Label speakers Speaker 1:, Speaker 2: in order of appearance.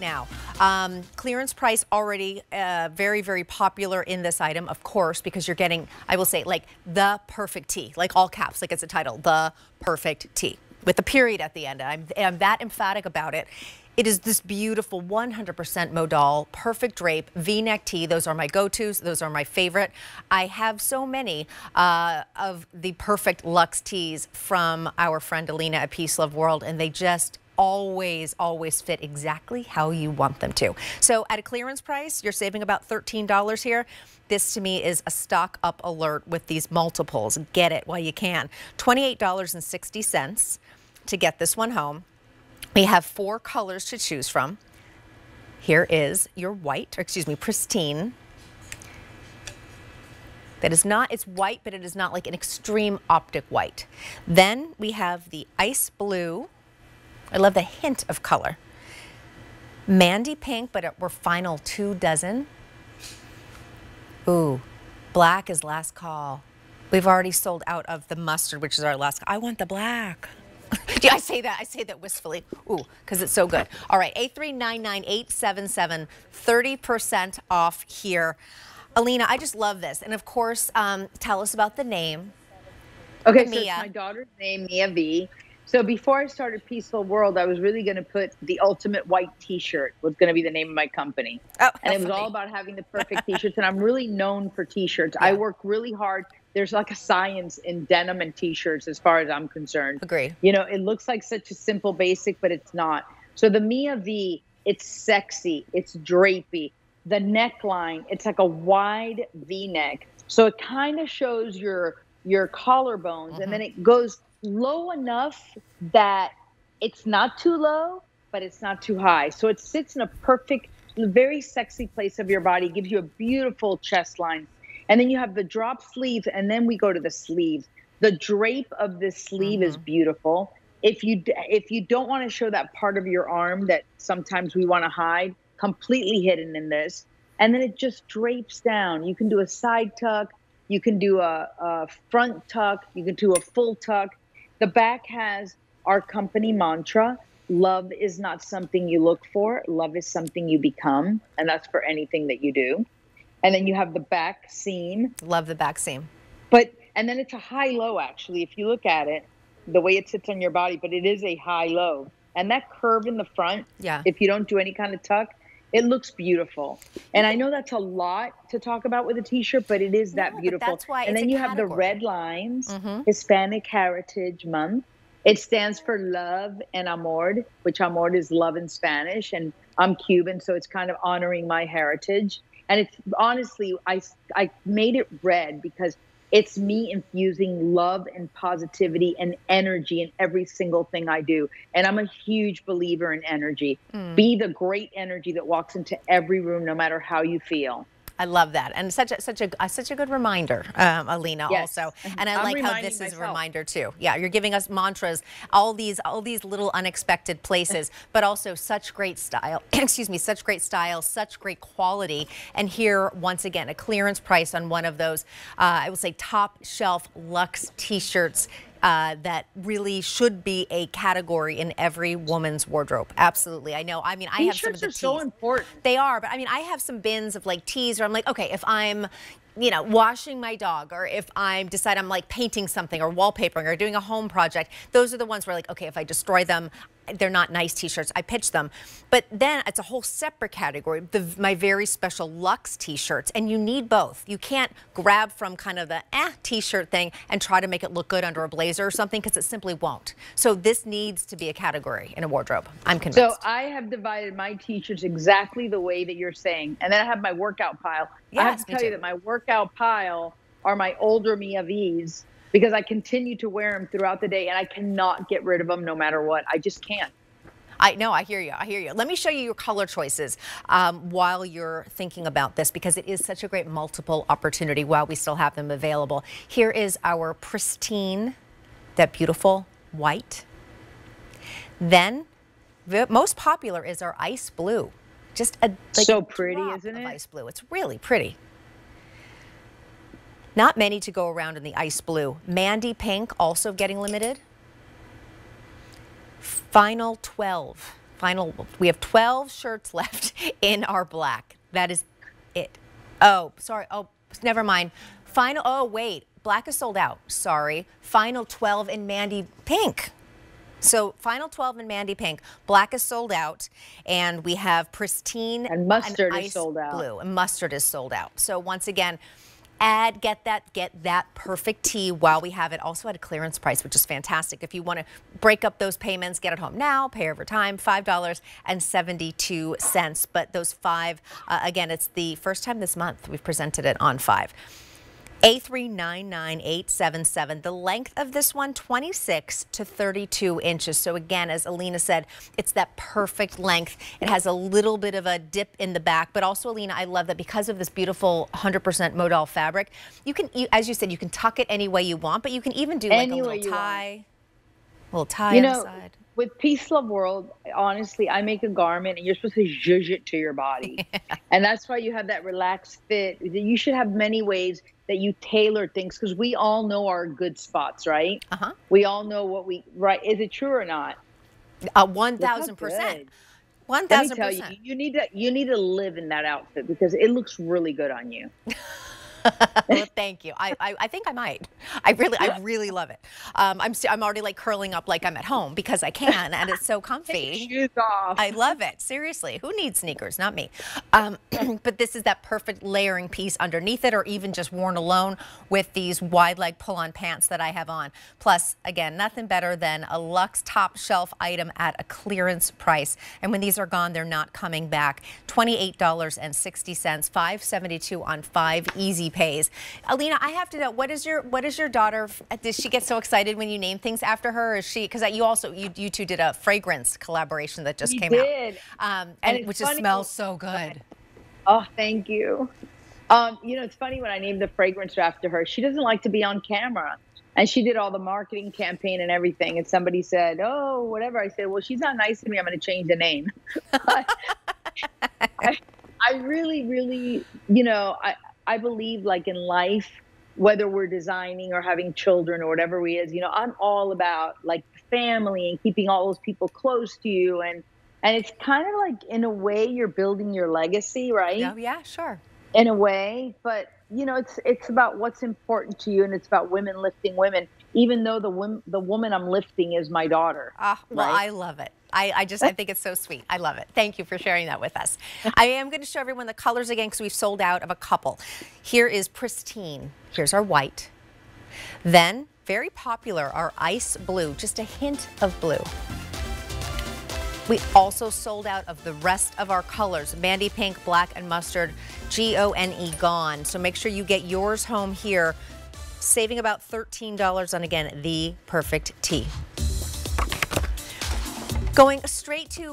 Speaker 1: now. Um, clearance price already uh, very, very popular in this item, of course, because you're getting, I will say, like the perfect tee, like all caps, like it's a title, the perfect tee with a period at the end. I'm, I'm that emphatic about it. It is this beautiful 100% modal, perfect drape, V-neck tee. Those are my go-tos. Those are my favorite. I have so many uh, of the perfect luxe tees from our friend Alina at Peace Love World, and they just always, always fit exactly how you want them to. So at a clearance price, you're saving about $13 here. This to me is a stock up alert with these multiples. Get it while you can. $28.60 to get this one home. We have four colors to choose from. Here is your white, or excuse me, pristine. That is not, it's white, but it is not like an extreme optic white. Then we have the ice blue, I love the hint of color. Mandy pink, but we're final two dozen. Ooh, black is last call. We've already sold out of the mustard, which is our last. Call. I want the black. yeah, I say that. I say that wistfully. Ooh, because it's so good. All right, A399877, 30% off here. Alina, I just love this. And of course, um, tell us about the name.
Speaker 2: Okay, Mia. so it's my daughter's name, Mia V. So before I started Peace Love World, I was really going to put the ultimate white T-shirt was going to be the name of my company, oh, and it was funny. all about having the perfect T-shirts. and I'm really known for T-shirts. Yeah. I work really hard. There's like a science in denim and T-shirts, as far as I'm concerned.
Speaker 1: Agree.
Speaker 2: You know, it looks like such a simple basic, but it's not. So the Mia V, it's sexy, it's drapey. The neckline, it's like a wide V-neck, so it kind of shows your your collarbones, mm-hmm. and then it goes low enough that it's not too low, but it's not too high. So it sits in a perfect, very sexy place of your body, gives you a beautiful chest line. And then you have the drop sleeve, and then we go to the sleeves. The drape of this sleeve mm-hmm. is beautiful. If you if you don't want to show that part of your arm that sometimes we want to hide, completely hidden in this, and then it just drapes down. You can do a side tuck, you can do a, a front tuck, you can do a full tuck the back has our company mantra love is not something you look for, love is something you become. And that's for anything that you do. And then you have the back seam.
Speaker 1: Love the back seam.
Speaker 2: But, and then it's a high low actually, if you look at it, the way it sits on your body, but it is a high low. And that curve in the front,
Speaker 1: yeah.
Speaker 2: if you don't do any kind of tuck, it looks beautiful. And I know that's a lot to talk about with a t-shirt, but it is that no, beautiful.
Speaker 1: That's why
Speaker 2: and then you
Speaker 1: category.
Speaker 2: have the red lines, mm-hmm. Hispanic Heritage Month. It stands for love and amor, which amor is love in Spanish. And I'm Cuban, so it's kind of honoring my heritage. And it's honestly, I, I made it red because it's me infusing love and positivity and energy in every single thing I do. And I'm a huge believer in energy. Mm. Be the great energy that walks into every room, no matter how you feel.
Speaker 1: I love that, and such a such a uh, such a good reminder, um, Alina. Yes. Also, mm-hmm. and I
Speaker 2: I'm
Speaker 1: like how this myself. is a reminder too. Yeah, you're giving us mantras, all these all these little unexpected places, but also such great style. excuse me, such great style, such great quality. And here, once again, a clearance price on one of those, uh, I will say, top shelf luxe T-shirts uh, that really should be a category in every woman's wardrobe. Absolutely. I know. I mean, I have some of the
Speaker 2: are tees. so important.
Speaker 1: They are, but I mean, I have some bins of like tees where I'm like, okay, if I'm, you know, washing my dog or if I decide I'm like painting something or wallpapering or doing a home project, those are the ones where like, okay, if I destroy them, they're not nice t-shirts. I pitch them. But then it's a whole separate category, the, my very special luxe t-shirts. And you need both. You can't grab from kind of the eh t-shirt thing and try to make it look good under a blazer or something because it simply won't. So this needs to be a category in a wardrobe. I'm convinced.
Speaker 2: So I have divided my t-shirts exactly the way that you're saying. And then I have my workout pile. Yes, I have to tell you that my workout pile are my older Mia V's because I continue to wear them throughout the day and I cannot get rid of them no matter what. I just can't.
Speaker 1: I know, I hear you. I hear you. Let me show you your color choices um, while you're thinking about this because it is such a great multiple opportunity while we still have them available. Here is our pristine, that beautiful white. Then, the most popular is our ice blue. Just a like
Speaker 2: so pretty, isn't it?
Speaker 1: Ice blue. It's really pretty. Not many to go around in the ice blue. Mandy pink also getting limited. Final 12 Final, we have 12 shirts left in our black. That is it. Oh, sorry. Oh, never mind. Final, oh, wait. Black is sold out. Sorry. Final 12 in Mandy Pink. So final 12 in Mandy Pink. Black is sold out. And we have pristine
Speaker 2: and mustard
Speaker 1: and
Speaker 2: is sold out.
Speaker 1: Blue and mustard is sold out. So once again, add get that get that perfect tee while we have it also at a clearance price which is fantastic. If you want to break up those payments get it home now pay over time five dollars and 72 cents. But those five uh, again it's the first time this month we've presented it on five a399877. The length of this one, 26 to 32 inches. So again, as Alina said, it's that perfect length. It has a little bit of a dip in the back, but also, Alina, I love that because of this beautiful 100% modal fabric, you can, as you said, you can tuck it any way you want, but you can even do like
Speaker 2: any
Speaker 1: a little tie, little tie
Speaker 2: you know, with Peace Love World, honestly, I make a garment and you're supposed to zhuzh it to your body. and that's why you have that relaxed fit. You should have many ways that you tailor things because we all know our good spots, right?
Speaker 1: Uh-huh.
Speaker 2: We all know what we right. Is it true or not?
Speaker 1: Uh, one thousand percent. One thousand percent.
Speaker 2: You need to you need to live in that outfit because it looks really good on you.
Speaker 1: well, thank you. I, I, I, think I might. I really, I really love it. Um, I'm, I'm already like curling up like I'm at home because I can, and it's so comfy.
Speaker 2: shoes off.
Speaker 1: I love it. Seriously, who needs sneakers? Not me. Um, but this is that perfect layering piece underneath it, or even just worn alone with these wide leg pull-on pants that I have on. Plus, again, nothing better than a luxe top shelf item at a clearance price. And when these are gone, they're not coming back. Twenty-eight dollars and sixty cents, five seventy-two on five easy pays. Alina, I have to know what is your what is your daughter? Does she get so excited when you name things after her? Is she because you also you you two did a fragrance collaboration that just
Speaker 2: we
Speaker 1: came
Speaker 2: did.
Speaker 1: out, um, and, and which just smells so good.
Speaker 2: Oh, thank you. Um, you know, it's funny when I named the fragrance after her. She doesn't like to be on camera. And she did all the marketing campaign and everything. And somebody said, Oh, whatever. I said, Well, she's not nice to me. I'm going to change the name. I, I really, really, you know, I, I believe like in life, whether we're designing or having children or whatever we is, you know, I'm all about like family and keeping all those people close to you and and it's kind of like in a way you're building your legacy, right?
Speaker 1: Oh yeah, sure.
Speaker 2: In a way, but you know, it's it's about what's important to you and it's about women lifting women even though the the woman I'm lifting is my daughter.
Speaker 1: Ah, well, right? I love it. I, I, just I think it's so sweet. I love it. Thank you for sharing that with us. I am going to show everyone the colors again because we've sold out of a couple. Here is pristine. Here's our white. Then very popular, our ice blue, just a hint of blue. We also sold out of the rest of our colors, Mandy Pink, Black, and Mustard, G-O-N-E, gone. So make sure you get yours home here, saving about $13 on, again, the perfect tee. Going straight to